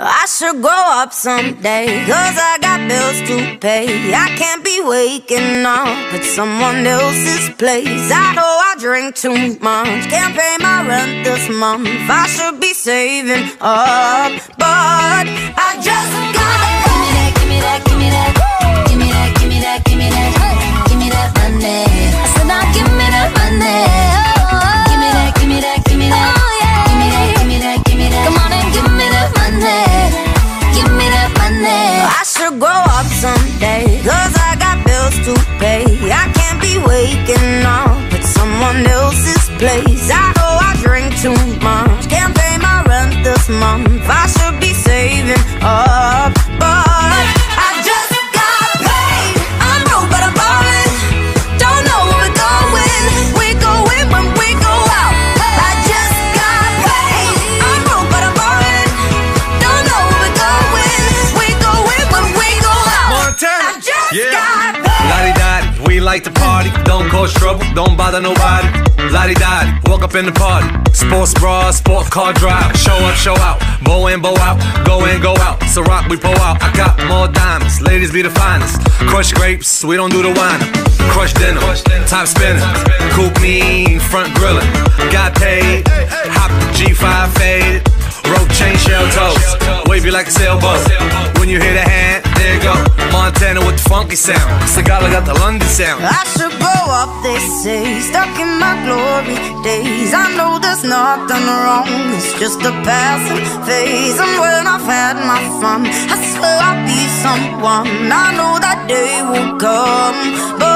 I should grow up someday, cause I got bills to pay. I can't be waking up at someone else's place. I know I drink too much, can't pay my rent this month. I should be saving up, but I month. I like to party. Don't cause trouble, don't bother nobody. Lottie Dottie, walk up in the party. Sports bra, sport car drive. Show up, show out. Bow in, bow out. Go in, go out. So rock, we pull out. I got more diamonds. Ladies be the finest. Crush grapes, we don't do the wine. Crush dinner, top spinning. Coupe mean, front grilling. Got paid, hop the G5 faded. Rope chain shell toes. Wavy like a sailboat. When you hear Funky sound. Sagala got the London sound. I should grow up, they say, stuck in my glory days. I know there's nothing wrong, it's just a passing phase. And when I've had my fun, I swear I'll be someone. I know that day will come, but